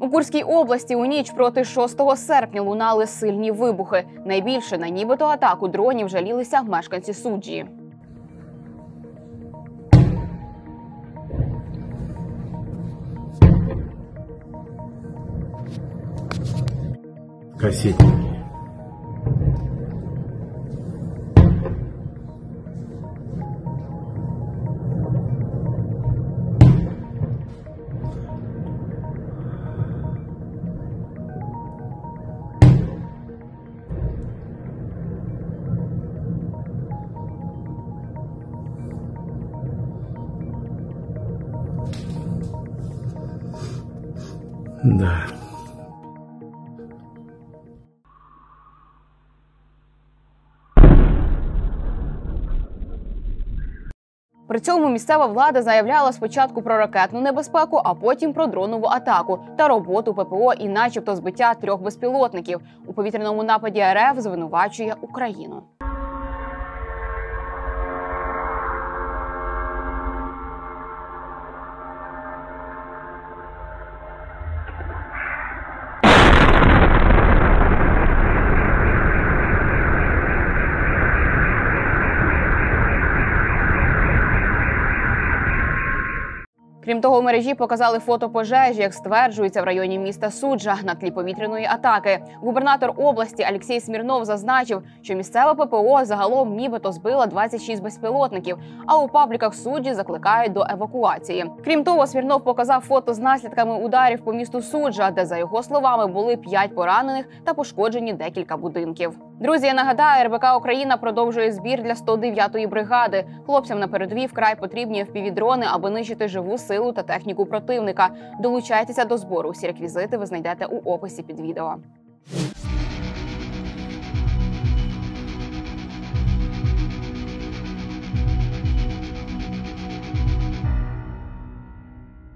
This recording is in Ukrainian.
У Курській області у ніч проти 6 серпня лунали сильні вибухи. Найбільше на нібито атаку дронів жалілися мешканці суджі. кассетники. Да. При цьому місцева влада заявляла спочатку про ракетну небезпеку, а потім про дронову атаку та роботу ППО і, начебто, збиття трьох безпілотників. У повітряному нападі РФ звинувачує Україну. Крім того, у мережі показали фото пожежі, як стверджується в районі міста Суджа на тлі повітряної атаки. Губернатор області Олексій Смірнов зазначив, що місцева ППО загалом нібито збила 26 безпілотників, а у пабліках суджі закликають до евакуації. Крім того, Смірнов показав фото з наслідками ударів по місту Суджа, де за його словами були 5 поранених та пошкоджені декілька будинків. Друзі, я нагадаю, РБК Україна продовжує збір для 109-ї бригади. Хлопцям на передовій вкрай потрібні впівдрони, аби нищити живу силу та техніку противника. Долучайтеся до збору. Всі реквізити ви знайдете у описі під відео.